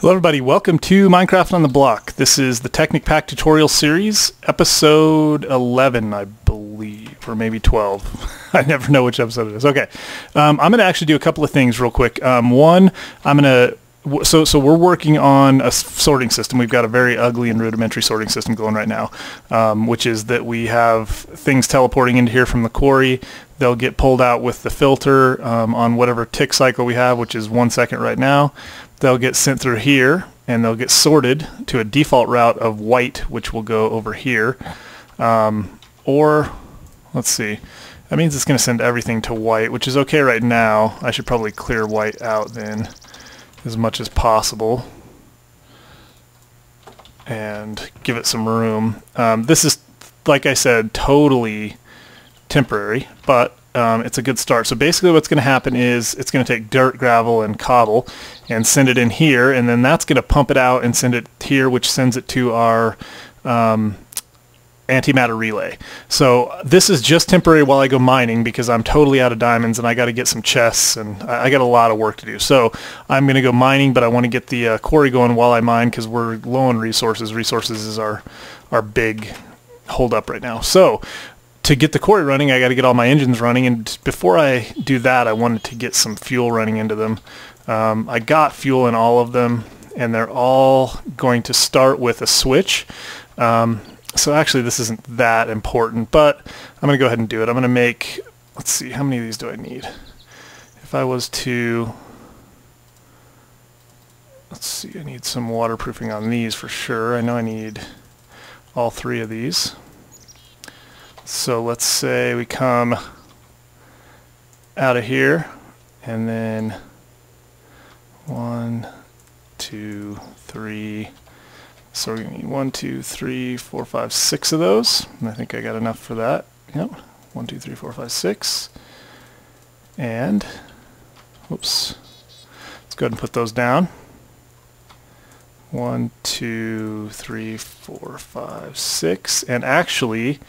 Hello everybody, welcome to Minecraft on the Block. This is the Technic Pack tutorial series, episode 11 I believe, or maybe 12. I never know which episode it is. Okay, um, I'm going to actually do a couple of things real quick. Um, one, I'm going to so so we're working on a sorting system. We've got a very ugly and rudimentary sorting system going right now, um, which is that we have things teleporting into here from the quarry. They'll get pulled out with the filter um, on whatever tick cycle we have, which is one second right now they'll get sent through here and they'll get sorted to a default route of white, which will go over here. Um, or, let's see, that means it's going to send everything to white, which is okay right now. I should probably clear white out then as much as possible and give it some room. Um, this is, like I said, totally temporary, but um, it's a good start. So basically what's going to happen is it's going to take dirt, gravel, and cobble and send it in here, and then that's going to pump it out and send it here, which sends it to our um, antimatter relay. So this is just temporary while I go mining because I'm totally out of diamonds and I got to get some chests and I, I got a lot of work to do. So I'm going to go mining, but I want to get the uh, quarry going while I mine because we're low on resources. Resources is our, our big hold up right now. So to get the quarry running, I got to get all my engines running. And before I do that, I wanted to get some fuel running into them. Um, I got fuel in all of them, and they're all going to start with a switch. Um, so actually, this isn't that important, but I'm going to go ahead and do it. I'm going to make, let's see, how many of these do I need? If I was to, let's see, I need some waterproofing on these for sure. I know I need all three of these. So let's say we come out of here and then one, two, three. So we're going to need one, two, three, four, five, six of those. And I think I got enough for that. Yep. One, two, three, four, five, six. And, whoops. Let's go ahead and put those down. One, two, three, four, five, six. And actually,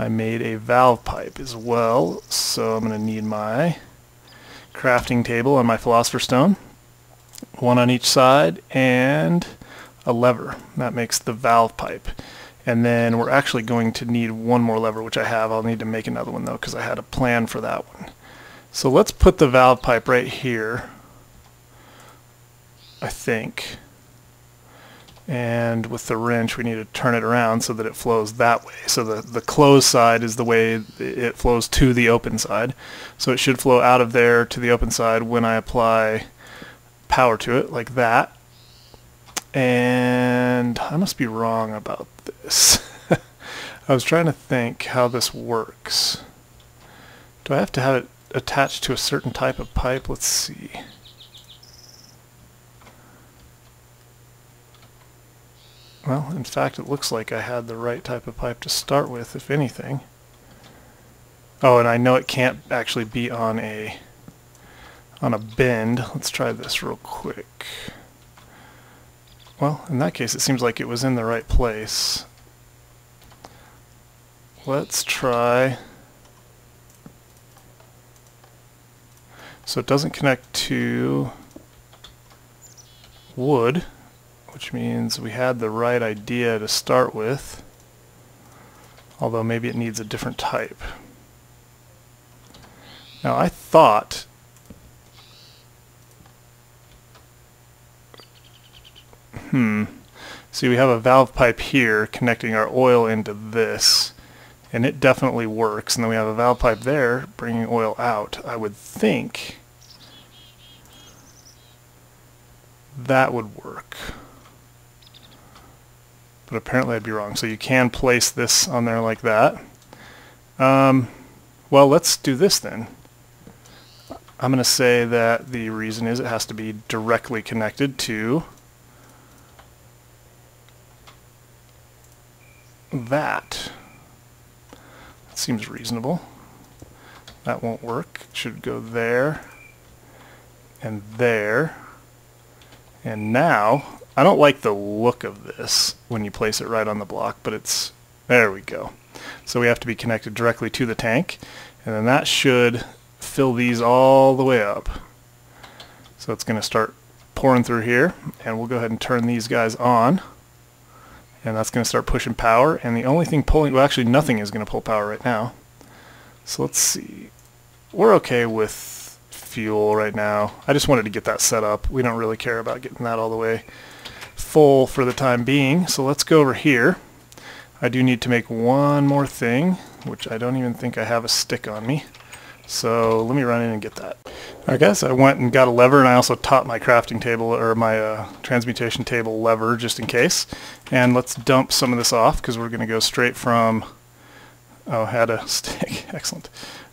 I made a valve pipe as well, so I'm going to need my crafting table and my philosopher stone, one on each side, and a lever. That makes the valve pipe. And then we're actually going to need one more lever, which I have. I'll need to make another one though, because I had a plan for that one. So let's put the valve pipe right here, I think and with the wrench we need to turn it around so that it flows that way. So the, the closed side is the way it flows to the open side. So it should flow out of there to the open side when I apply power to it like that. And I must be wrong about this. I was trying to think how this works. Do I have to have it attached to a certain type of pipe? Let's see. Well, in fact, it looks like I had the right type of pipe to start with, if anything. Oh, and I know it can't actually be on a on a bend. Let's try this real quick. Well, in that case, it seems like it was in the right place. Let's try... So it doesn't connect to wood which means we had the right idea to start with, although maybe it needs a different type. Now I thought hmm. See we have a valve pipe here connecting our oil into this and it definitely works. And then we have a valve pipe there bringing oil out. I would think that would work but apparently I'd be wrong. So you can place this on there like that. Um, well, let's do this then. I'm going to say that the reason is it has to be directly connected to that. That seems reasonable. That won't work. It should go there and there. And now I don't like the look of this when you place it right on the block, but it's, there we go. So we have to be connected directly to the tank, and then that should fill these all the way up. So it's going to start pouring through here, and we'll go ahead and turn these guys on. And that's going to start pushing power, and the only thing pulling, well actually nothing is going to pull power right now. So let's see. We're okay with fuel right now. I just wanted to get that set up. We don't really care about getting that all the way full for the time being. So let's go over here. I do need to make one more thing, which I don't even think I have a stick on me. So let me run in and get that. Alright guys, I went and got a lever and I also taught my crafting table or my uh, transmutation table lever just in case. And let's dump some of this off because we're going to go straight from, oh, had a stick, excellent.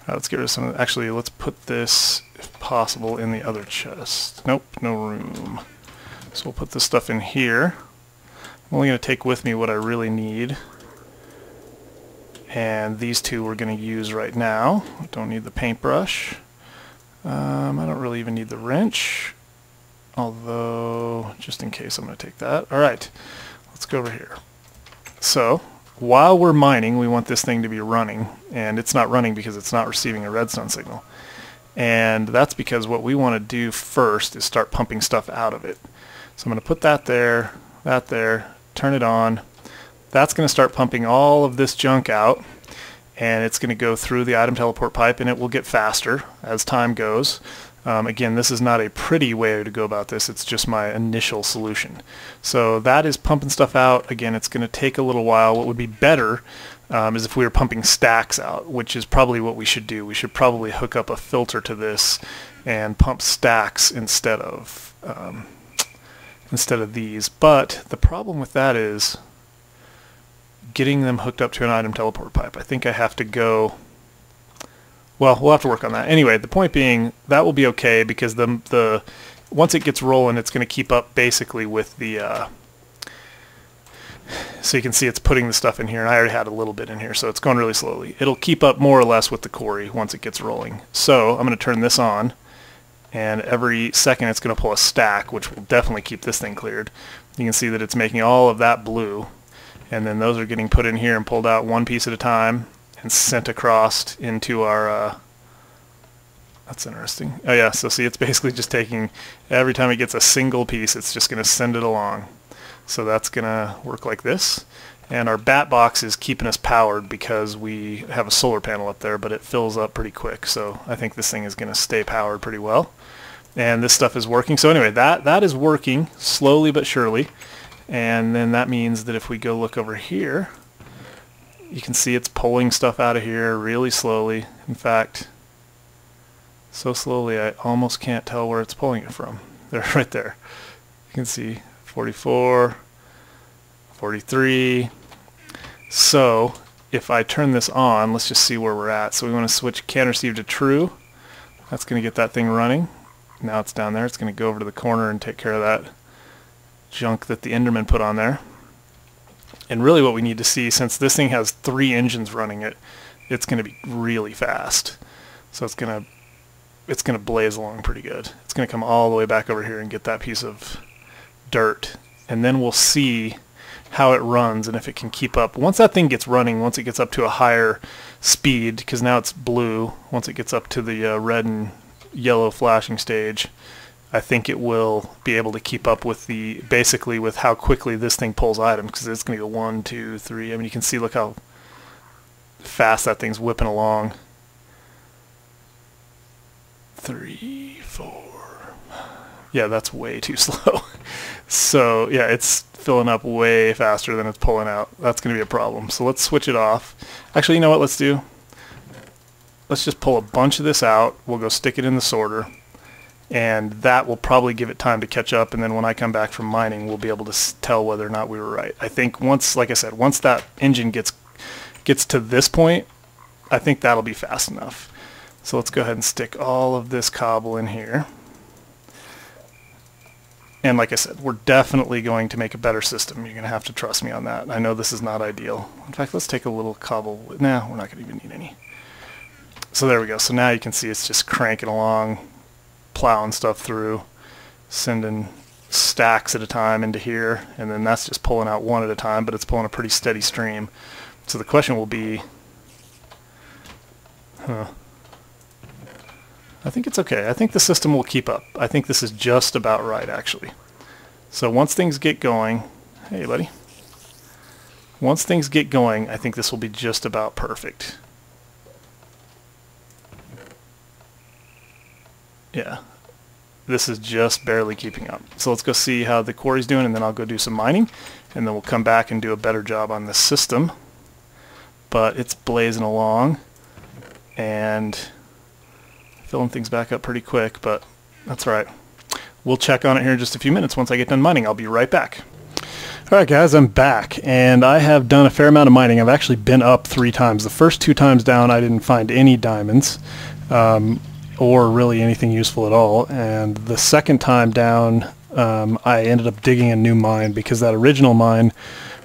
Right, let's get rid of some, actually let's put this, if possible, in the other chest. Nope, no room. So we'll put this stuff in here. I'm only going to take with me what I really need. And these two we're going to use right now. I don't need the paintbrush. Um, I don't really even need the wrench. Although, just in case, I'm going to take that. Alright, let's go over here. So, while we're mining, we want this thing to be running. And it's not running because it's not receiving a redstone signal. And that's because what we want to do first is start pumping stuff out of it. So I'm going to put that there, that there, turn it on. That's going to start pumping all of this junk out and it's going to go through the item teleport pipe and it will get faster as time goes. Um, again, this is not a pretty way to go about this. It's just my initial solution. So that is pumping stuff out. Again, it's going to take a little while. What would be better um, is if we were pumping stacks out, which is probably what we should do. We should probably hook up a filter to this and pump stacks instead of um, instead of these. But the problem with that is getting them hooked up to an item teleport pipe. I think I have to go... Well, we'll have to work on that. Anyway, the point being, that will be okay because the, the once it gets rolling, it's going to keep up basically with the... Uh, so you can see it's putting the stuff in here, and I already had a little bit in here, so it's going really slowly. It'll keep up more or less with the quarry once it gets rolling. So I'm going to turn this on and every second it's going to pull a stack, which will definitely keep this thing cleared. You can see that it's making all of that blue, and then those are getting put in here and pulled out one piece at a time and sent across into our, uh, that's interesting. Oh yeah, so see it's basically just taking, every time it gets a single piece, it's just going to send it along. So that's going to work like this. And our bat box is keeping us powered because we have a solar panel up there, but it fills up pretty quick. So I think this thing is going to stay powered pretty well. And this stuff is working. So anyway, that, that is working slowly but surely. And then that means that if we go look over here, you can see it's pulling stuff out of here really slowly. In fact, so slowly I almost can't tell where it's pulling it from. There, right there. You can see 44, 43. So if I turn this on, let's just see where we're at. So we want to switch can receive to true. That's going to get that thing running. Now it's down there. It's going to go over to the corner and take care of that junk that the Enderman put on there. And really what we need to see, since this thing has three engines running it, it's going to be really fast. So it's going to it's going to blaze along pretty good. It's going to come all the way back over here and get that piece of dirt. And then we'll see how it runs and if it can keep up. Once that thing gets running, once it gets up to a higher speed, because now it's blue, once it gets up to the uh, red and yellow flashing stage, I think it will be able to keep up with the, basically with how quickly this thing pulls items, because it's going to go one, two, three. I mean, you can see, look how fast that thing's whipping along. Three, four. Yeah, that's way too slow. so, yeah, it's filling up way faster than it's pulling out. That's going to be a problem. So let's switch it off. Actually, you know what? Let's do. Let's just pull a bunch of this out. We'll go stick it in the sorter. And that will probably give it time to catch up. And then when I come back from mining, we'll be able to tell whether or not we were right. I think once, like I said, once that engine gets gets to this point, I think that'll be fast enough. So let's go ahead and stick all of this cobble in here. And like I said, we're definitely going to make a better system. You're going to have to trust me on that. I know this is not ideal. In fact, let's take a little cobble. Nah, we're not going to even need any. So there we go. So now you can see it's just cranking along, plowing stuff through, sending stacks at a time into here, and then that's just pulling out one at a time, but it's pulling a pretty steady stream. So the question will be, huh, I think it's okay. I think the system will keep up. I think this is just about right, actually. So once things get going, hey, buddy. Once things get going, I think this will be just about perfect. Yeah, this is just barely keeping up. So let's go see how the quarry's doing, and then I'll go do some mining, and then we'll come back and do a better job on this system. But it's blazing along, and filling things back up pretty quick, but that's all right. We'll check on it here in just a few minutes once I get done mining. I'll be right back. Alright guys, I'm back and I have done a fair amount of mining. I've actually been up three times. The first two times down I didn't find any diamonds um, or really anything useful at all and the second time down um, I ended up digging a new mine because that original mine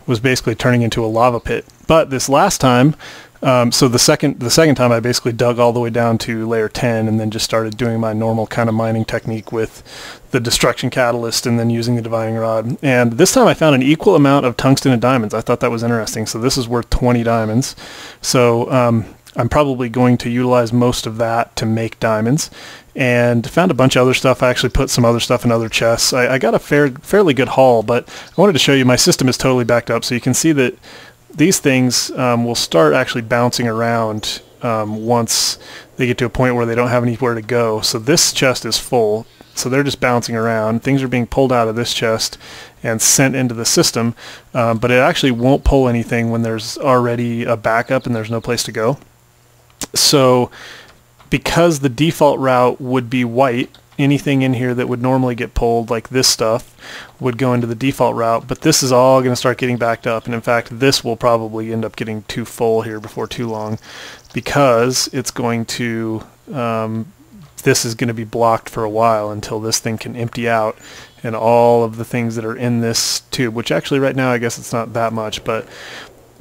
was basically turning into a lava pit. But this last time um, so the second the second time I basically dug all the way down to layer 10 and then just started doing my normal kind of mining technique with the destruction catalyst and then using the divining rod. And this time I found an equal amount of tungsten and diamonds. I thought that was interesting. So this is worth 20 diamonds. So um, I'm probably going to utilize most of that to make diamonds and found a bunch of other stuff. I actually put some other stuff in other chests. I, I got a fair, fairly good haul, but I wanted to show you my system is totally backed up. So you can see that these things um, will start actually bouncing around um, once they get to a point where they don't have anywhere to go. So this chest is full. So they're just bouncing around. Things are being pulled out of this chest and sent into the system, um, but it actually won't pull anything when there's already a backup and there's no place to go. So because the default route would be white, anything in here that would normally get pulled, like this stuff, would go into the default route, but this is all going to start getting backed up. And in fact, this will probably end up getting too full here before too long because it's going to, um, this is going to be blocked for a while until this thing can empty out and all of the things that are in this tube, which actually right now I guess it's not that much, but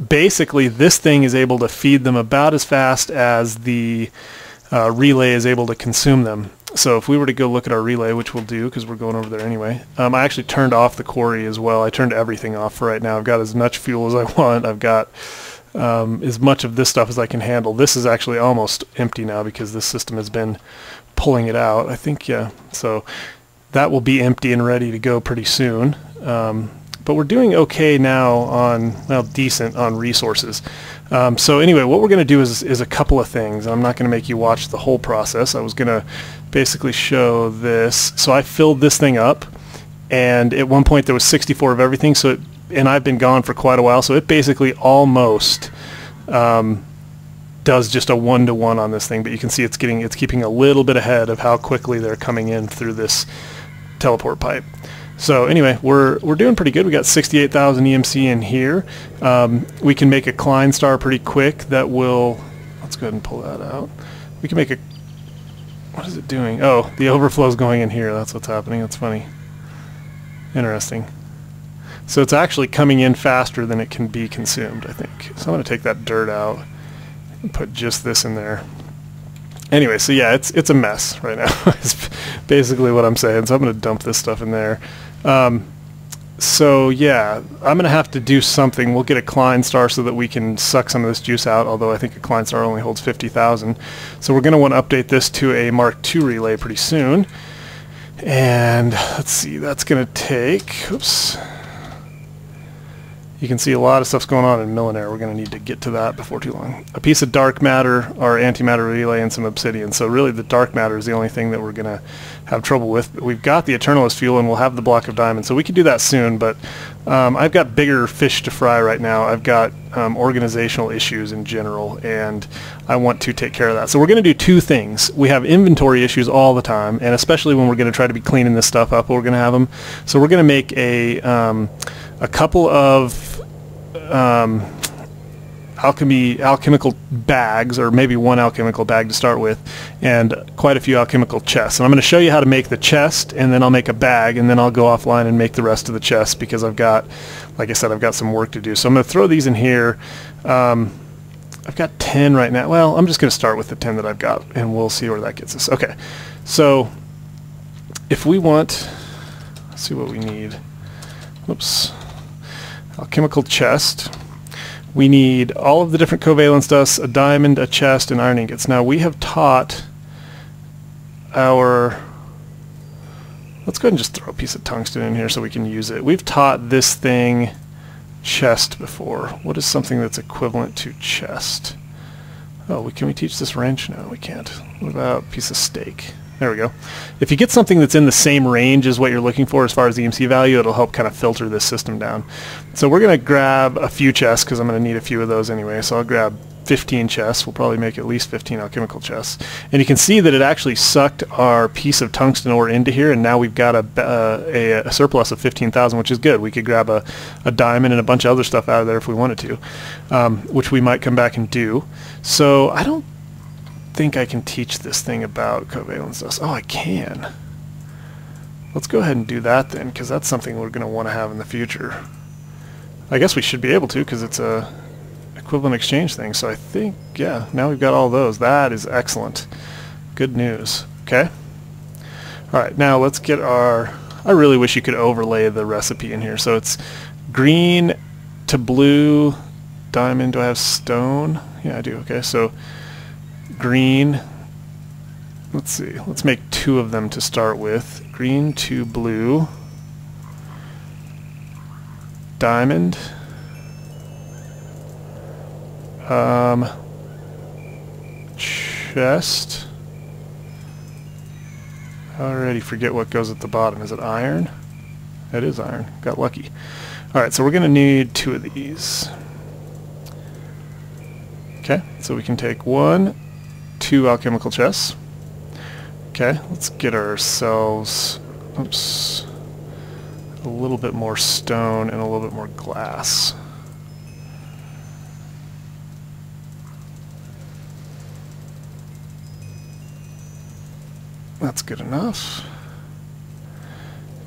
basically this thing is able to feed them about as fast as the uh, relay is able to consume them. So if we were to go look at our relay, which we'll do because we're going over there anyway, um, I actually turned off the quarry as well. I turned everything off for right now. I've got as much fuel as I want. I've got um, as much of this stuff as I can handle. This is actually almost empty now because this system has been pulling it out. I think, yeah. So that will be empty and ready to go pretty soon. Um, but we're doing okay now on, well, decent on resources. Um, so anyway, what we're going to do is, is a couple of things. I'm not going to make you watch the whole process. I was going to basically show this. So I filled this thing up, and at one point there was 64 of everything. So it, and I've been gone for quite a while, so it basically almost um, does just a one to one on this thing. But you can see it's getting it's keeping a little bit ahead of how quickly they're coming in through this teleport pipe. So anyway, we're we're doing pretty good. We got 68,000 EMC in here. Um, we can make a Klein star pretty quick. That will. Let's go ahead and pull that out. We can make a. What is it doing? Oh, the overflow's going in here. That's what's happening. That's funny. Interesting. So it's actually coming in faster than it can be consumed, I think. So I'm going to take that dirt out and put just this in there. Anyway, so yeah, it's it's a mess right now. it's basically what I'm saying. So I'm going to dump this stuff in there. Um, so yeah, I'm going to have to do something. We'll get a Klein star so that we can suck some of this juice out, although I think a Klein star only holds 50,000. So we're going to want to update this to a Mark II relay pretty soon. And let's see, that's going to take, oops, you can see a lot of stuff's going on in Millenaire. We're going to need to get to that before too long. A piece of dark matter, or antimatter relay, and some obsidian. So really the dark matter is the only thing that we're going to have trouble with. We've got the Eternalis fuel, and we'll have the block of diamonds. So we can do that soon, but um, I've got bigger fish to fry right now. I've got um, organizational issues in general, and I want to take care of that. So we're going to do two things. We have inventory issues all the time, and especially when we're going to try to be cleaning this stuff up, we're going to have them. So we're going to make a... Um, a couple of um, alchemy alchemical bags, or maybe one alchemical bag to start with, and quite a few alchemical chests. And I'm going to show you how to make the chest, and then I'll make a bag, and then I'll go offline and make the rest of the chest because I've got, like I said, I've got some work to do. So I'm going to throw these in here. Um, I've got 10 right now. Well, I'm just going to start with the 10 that I've got, and we'll see where that gets us. Okay, so if we want, let's see what we need. Oops alchemical chest. We need all of the different covalence dust, a diamond, a chest, and iron ingots. Now we have taught our let's go ahead and just throw a piece of tungsten in here so we can use it. We've taught this thing chest before. What is something that's equivalent to chest? Oh, we, can we teach this wrench? No, we can't. What about a piece of steak? There we go. If you get something that's in the same range as what you're looking for as far as the EMC value, it'll help kind of filter this system down. So we're going to grab a few chests because I'm going to need a few of those anyway. So I'll grab 15 chests. We'll probably make at least 15 alchemical chests. And you can see that it actually sucked our piece of tungsten ore into here, and now we've got a, uh, a, a, surplus of 15,000, which is good. We could grab a, a diamond and a bunch of other stuff out of there if we wanted to, um, which we might come back and do. So I don't think I can teach this thing about covalence dust. Oh, I can. Let's go ahead and do that then, because that's something we're going to want to have in the future. I guess we should be able to, because it's a equivalent exchange thing. So I think, yeah, now we've got all those. That is excellent. Good news. Okay. All right, now let's get our... I really wish you could overlay the recipe in here. So it's green to blue diamond. Do I have stone? Yeah, I do. Okay, so green. Let's see. Let's make two of them to start with. Green to blue. Diamond. Um, chest. I already forget what goes at the bottom. Is it iron? That is iron. Got lucky. Alright, so we're going to need two of these. Okay, so we can take one, two alchemical chests. Okay, let's get ourselves oops, a little bit more stone and a little bit more glass. That's good enough.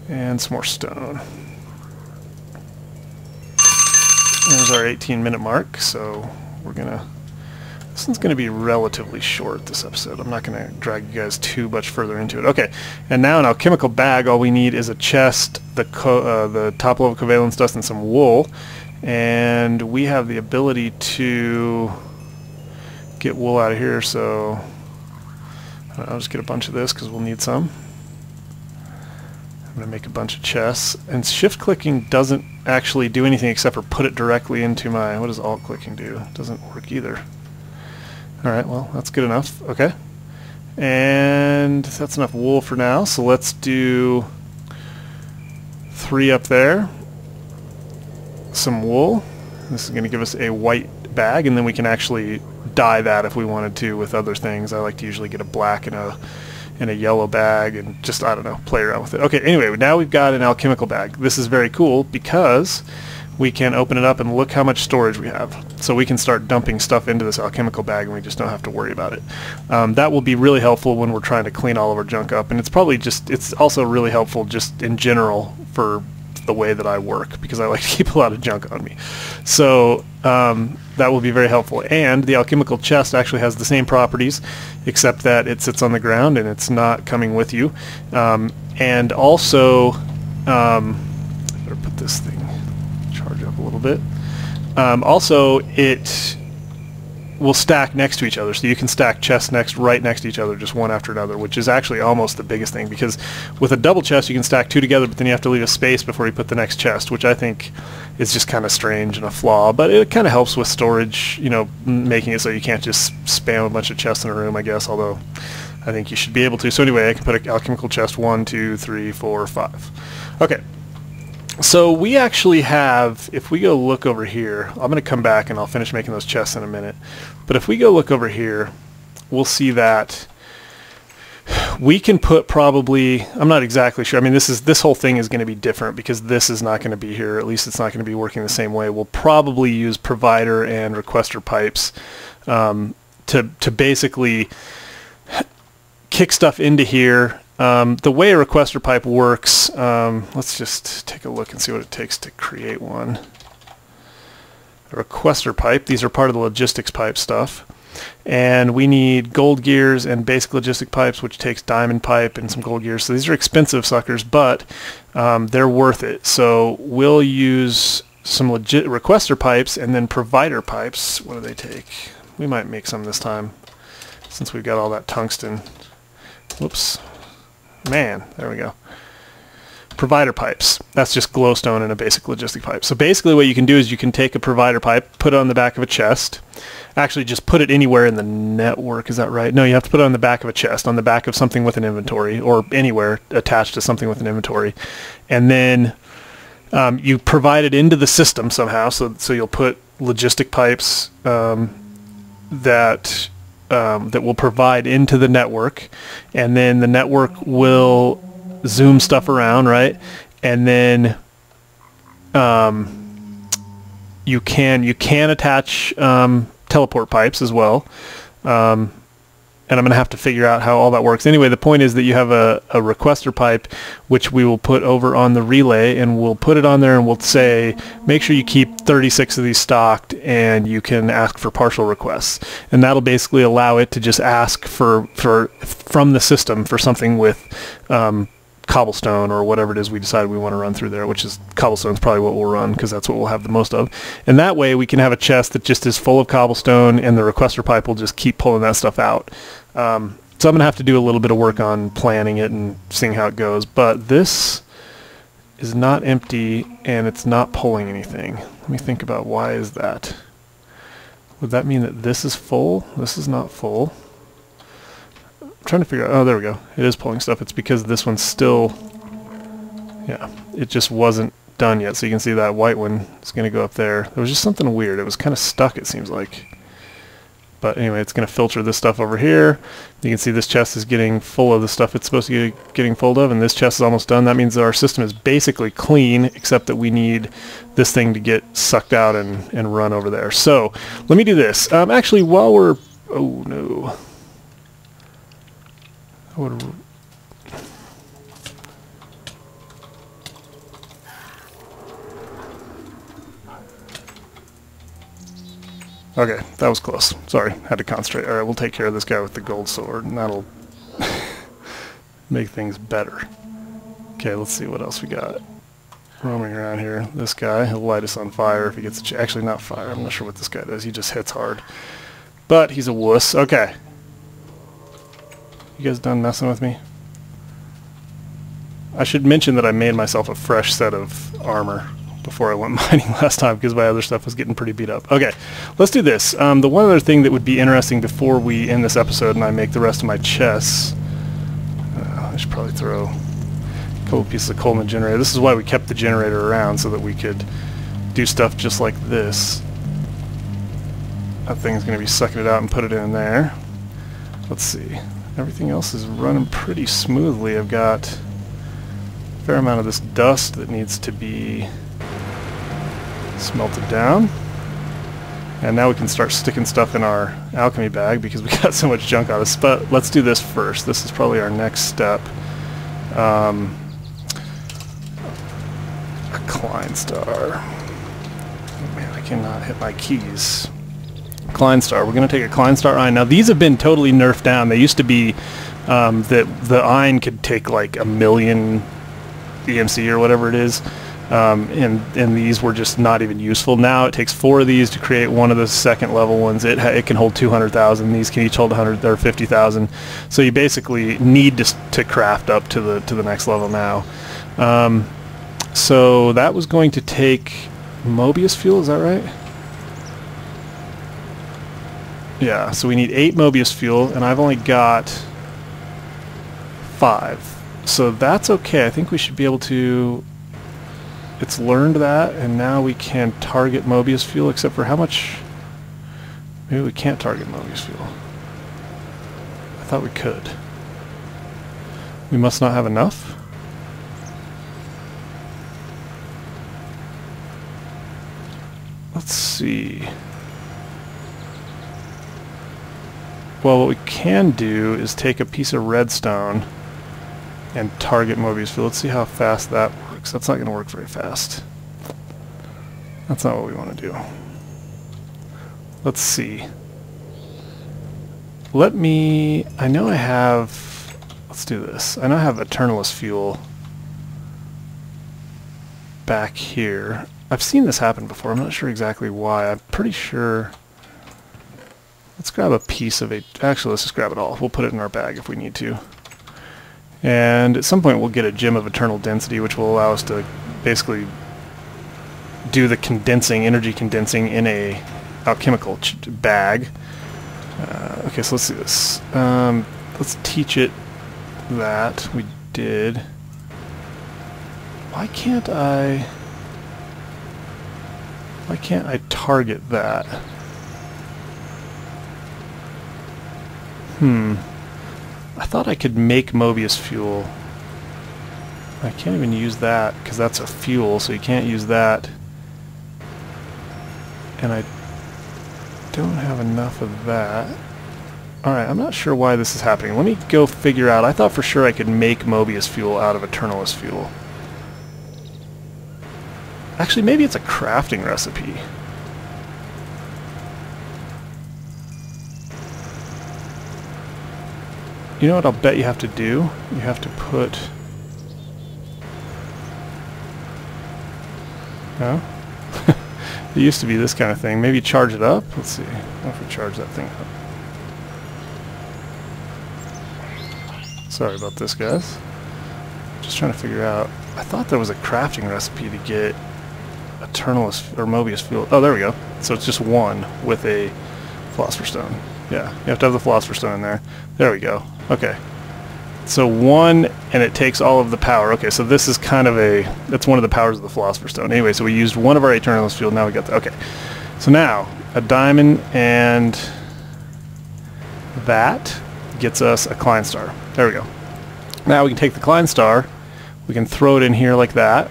And some more stone. There's our 18 minute mark, so we're gonna this one's going to be relatively short, this episode. I'm not going to drag you guys too much further into it. Okay, and now in our chemical bag, all we need is a chest, the, uh, the top level covalence dust, and some wool. And we have the ability to get wool out of here, so I'll just get a bunch of this because we'll need some. I'm going to make a bunch of chests. And shift clicking doesn't actually do anything except for put it directly into my... What does alt clicking do? It doesn't work either. Alright, well, that's good enough. Okay. And that's enough wool for now, so let's do three up there. Some wool. This is going to give us a white bag, and then we can actually dye that if we wanted to with other things. I like to usually get a black and a in a yellow bag and just, I don't know, play around with it. Okay, anyway, now we've got an alchemical bag. This is very cool because we can open it up and look how much storage we have. So we can start dumping stuff into this alchemical bag and we just don't have to worry about it. Um, that will be really helpful when we're trying to clean all of our junk up. And it's probably just, it's also really helpful just in general for the way that I work because I like to keep a lot of junk on me. So um, that will be very helpful. And the alchemical chest actually has the same properties except that it sits on the ground and it's not coming with you. Um, and also, um, better put this thing, up a little bit. Um, also, it will stack next to each other. So you can stack chests next, right next to each other, just one after another, which is actually almost the biggest thing because with a double chest you can stack two together, but then you have to leave a space before you put the next chest, which I think is just kind of strange and a flaw. But it kind of helps with storage, you know, making it so you can't just spam a bunch of chests in a room, I guess. Although I think you should be able to. So anyway, I can put an alchemical chest one, two, three, four, five. Okay. So we actually have, if we go look over here, I'm going to come back and I'll finish making those chests in a minute. But if we go look over here, we'll see that we can put probably, I'm not exactly sure. I mean, this is this whole thing is going to be different because this is not going to be here. At least it's not going to be working the same way. We'll probably use provider and requester pipes um, to, to basically kick stuff into here um, the way a requester pipe works, um, let's just take a look and see what it takes to create one. A requester pipe, these are part of the logistics pipe stuff. And we need gold gears and basic logistic pipes, which takes diamond pipe and some gold gears. So these are expensive suckers, but um, they're worth it. So we'll use some legit requester pipes and then provider pipes. What do they take? We might make some this time since we've got all that tungsten. whoops, man, there we go. Provider pipes. That's just glowstone and a basic logistic pipe. So basically what you can do is you can take a provider pipe, put it on the back of a chest, actually just put it anywhere in the network. Is that right? No, you have to put it on the back of a chest, on the back of something with an inventory, or anywhere attached to something with an inventory. And then um, you provide it into the system somehow. So, so you'll put logistic pipes um, that um, that will provide into the network, and then the network will zoom stuff around, right? And then um, you can you can attach um, teleport pipes as well. Um, and I'm going to have to figure out how all that works. Anyway, the point is that you have a, a requester pipe, which we will put over on the relay, and we'll put it on there, and we'll say, make sure you keep 36 of these stocked, and you can ask for partial requests, and that'll basically allow it to just ask for for from the system for something with um, cobblestone or whatever it is we decide we want to run through there, which is cobblestone's probably what we'll run because that's what we'll have the most of. And that way we can have a chest that just is full of cobblestone and the requester pipe will just keep pulling that stuff out. Um, so I'm going to have to do a little bit of work on planning it and seeing how it goes. But this is not empty and it's not pulling anything. Let me think about why is that. Would that mean that this is full? This is not full. Trying to figure out, oh, there we go. It is pulling stuff. It's because this one's still, yeah, it just wasn't done yet. So you can see that white one is going to go up there. There was just something weird. It was kind of stuck, it seems like. But anyway, it's going to filter this stuff over here. You can see this chest is getting full of the stuff it's supposed to be getting full of, and this chest is almost done. That means that our system is basically clean, except that we need this thing to get sucked out and, and run over there. So let me do this. Um, actually, while we're... Oh, no. I would Okay, that was close. Sorry, had to concentrate. Alright, we'll take care of this guy with the gold sword, and that'll make things better. Okay, let's see what else we got. Roaming around here. This guy, he'll light us on fire if he gets Actually, not fire. I'm not sure what this guy does. He just hits hard. But he's a wuss. Okay. You guys done messing with me? I should mention that I made myself a fresh set of armor before I went mining last time because my other stuff was getting pretty beat up. Okay, let's do this. Um, the one other thing that would be interesting before we end this episode and I make the rest of my chests, uh, I should probably throw a couple pieces of Coleman generator. This is why we kept the generator around so that we could do stuff just like this. That thing's going to be sucking it out and put it in there. Let's see. Everything else is running pretty smoothly. I've got a fair amount of this dust that needs to be smelted down. And now we can start sticking stuff in our alchemy bag because we got so much junk on us. But let's do this first. This is probably our next step. Um, a Kleinstar. Oh man, I cannot hit my keys. Kleinstar. We're going to take a Kleinstar Ein. Now these have been totally nerfed down. They used to be um, that the Ein could take like a million EMC or whatever it is. Um, and and these were just not even useful. Now it takes four of these to create one of the second level ones. It it can hold 200,000. These can each hold 100 or 50,000. So you basically need to to craft up to the to the next level now. Um, so that was going to take Mobius fuel. Is that right? Yeah. So we need eight Mobius fuel, and I've only got five. So that's okay. I think we should be able to it's learned that, and now we can target Mobius fuel, except for how much... Maybe we can't target Mobius fuel. I thought we could. We must not have enough? Let's see. Well, what we can do is take a piece of redstone and target Mobius fuel. Let's see how fast that works. That's not going to work very fast. That's not what we want to do. Let's see. Let me... I know I have... Let's do this. I know I have Eternalis fuel back here. I've seen this happen before. I'm not sure exactly why. I'm pretty sure... Let's grab a piece of a... Actually, let's just grab it all. We'll put it in our bag if we need to. And at some point we'll get a gem of eternal density, which will allow us to basically do the condensing, energy condensing in a alchemical bag. Uh, okay, so let's do this. Um, let's teach it that. We did. Why can't I... Why can't I target that? Hmm. I thought I could make Mobius fuel. I can't even use that because that's a fuel, so you can't use that. And I don't have enough of that. Alright, I'm not sure why this is happening. Let me go figure out. I thought for sure I could make Mobius fuel out of Eternalis fuel. Actually, maybe it's a crafting recipe. You know what I'll bet you have to do? You have to put... No? it used to be this kind of thing. Maybe charge it up? Let's see. What if we charge that thing up? Sorry about this, guys. Just trying to figure out... I thought there was a crafting recipe to get Eternalis or Mobius fuel. Oh, there we go. So it's just one with a Philosopher Stone. Yeah, you have to have the Philosopher Stone in there. There we go. Okay. So one, and it takes all of the power. Okay, so this is kind of a, that's one of the powers of the Philosopher's Stone. Anyway, so we used one of our Eternalis Fuel, now we got the, okay. So now, a diamond and that gets us a Klein Star. There we go. Now we can take the Klein Star, we can throw it in here like that,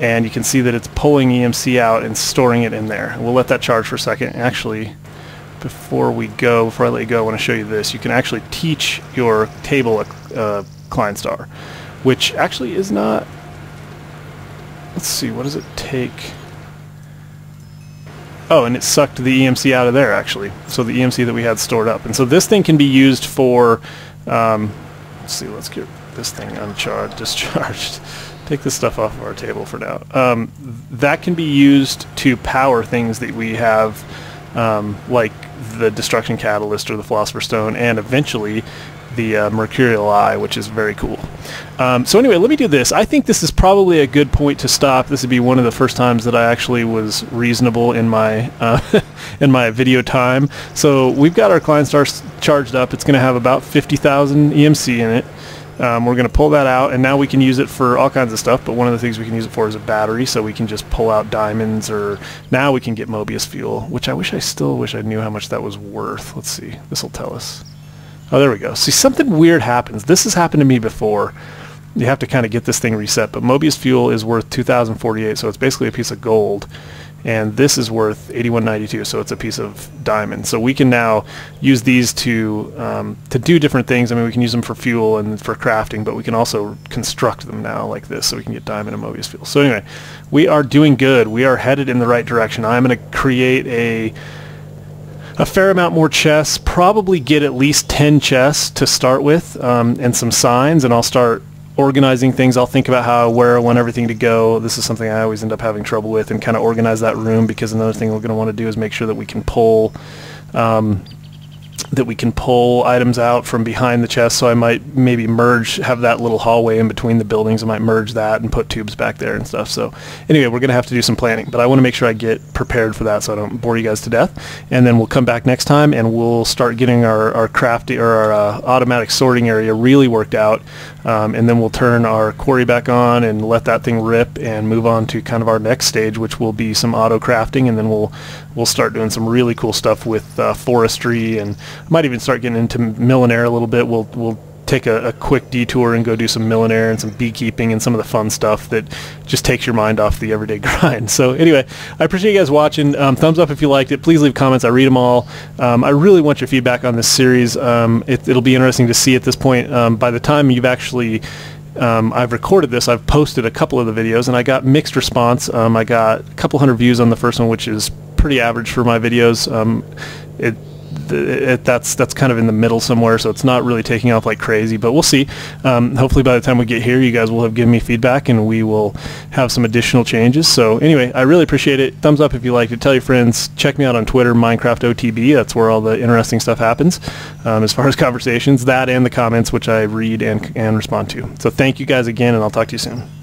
and you can see that it's pulling EMC out and storing it in there. We'll let that charge for a second. Actually, before we go, before I let you go, I want to show you this. You can actually teach your table a uh, Klein star, which actually is not... Let's see, what does it take? Oh, and it sucked the EMC out of there, actually. So the EMC that we had stored up. And so this thing can be used for... Um, let's see, let's get this thing uncharged, discharged. Take this stuff off of our table for now. Um, that can be used to power things that we have, um, like the Destruction Catalyst or the Philosopher's Stone, and eventually the uh, Mercurial Eye, which is very cool. Um, so anyway, let me do this. I think this is probably a good point to stop. This would be one of the first times that I actually was reasonable in my uh, in my video time. So we've got our Klein Star charged up. It's going to have about 50,000 EMC in it. Um, we're going to pull that out, and now we can use it for all kinds of stuff, but one of the things we can use it for is a battery, so we can just pull out diamonds, or now we can get Mobius fuel, which I wish I still wish I knew how much that was worth. Let's see. This will tell us. Oh, there we go. See, something weird happens. This has happened to me before. You have to kind of get this thing reset, but Mobius fuel is worth 2,048, so it's basically a piece of gold and this is worth 81.92 so it's a piece of diamond. So we can now use these to um, to do different things. I mean we can use them for fuel and for crafting but we can also construct them now like this so we can get diamond and Mobius fuel. So anyway we are doing good. We are headed in the right direction. I'm going to create a a fair amount more chests, probably get at least 10 chests to start with um, and some signs and I'll start organizing things. I'll think about how, where I want everything to go. This is something I always end up having trouble with and kind of organize that room because another thing we're going to want to do is make sure that we can pull um, that we can pull items out from behind the chest. So I might maybe merge, have that little hallway in between the buildings. I might merge that and put tubes back there and stuff. So anyway, we're going to have to do some planning, but I want to make sure I get prepared for that so I don't bore you guys to death. And then we'll come back next time and we'll start getting our, our crafty or our uh, automatic sorting area really worked out. Um, and then we'll turn our quarry back on and let that thing rip and move on to kind of our next stage, which will be some auto crafting. And then we'll, we'll start doing some really cool stuff with uh, forestry and I might even start getting into millenaire a little bit. We'll we'll take a, a, quick detour and go do some millenaire and some beekeeping and some of the fun stuff that just takes your mind off the everyday grind. So anyway, I appreciate you guys watching. Um, thumbs up if you liked it. Please leave comments. I read them all. Um, I really want your feedback on this series. Um, it, will be interesting to see at this point. Um, by the time you've actually um, I've recorded this. I've posted a couple of the videos, and I got mixed response. Um, I got a couple hundred views on the first one, which is pretty average for my videos. it it, that's that's kind of in the middle somewhere, so it's not really taking off like crazy. But we'll see. Um, hopefully, by the time we get here, you guys will have given me feedback, and we will have some additional changes. So anyway, I really appreciate it. Thumbs up if you liked it. Tell your friends. Check me out on Twitter, Minecraft OTB. That's where all the interesting stuff happens um, as far as conversations. That and the comments, which I read and and respond to. So thank you guys again, and I'll talk to you soon.